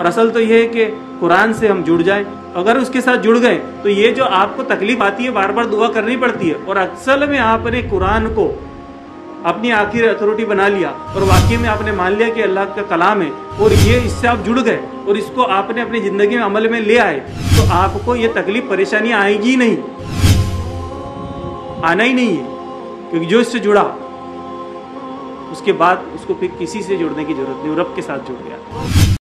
और असल तो ये है कि कुरान से हम जुड़ जाएँ। अगर उसके साथ जुड़ गए तो ये जो आपको तकलीफ़ आती है बार बार दुआ करनी पड़ती है। और असल में आपने कुरान को अपनी आखिर अथॉरिटी बना लिया और वाकई में आपने मान लिया कि अल्लाह का कलाम है और ये इससे आप जुड़ गए और इसको आपने अपनी ज़िंदगी में अमल में ले आए तो आपको ये तकलीफ़, परेशानी आएगी नहीं। आना ही नहीं है, क्योंकि जो इससे जुड़ा, उसके बाद उसको फिर किसी से जुड़ने की ज़रूरत नहीं रब के साथ जुड़ गया।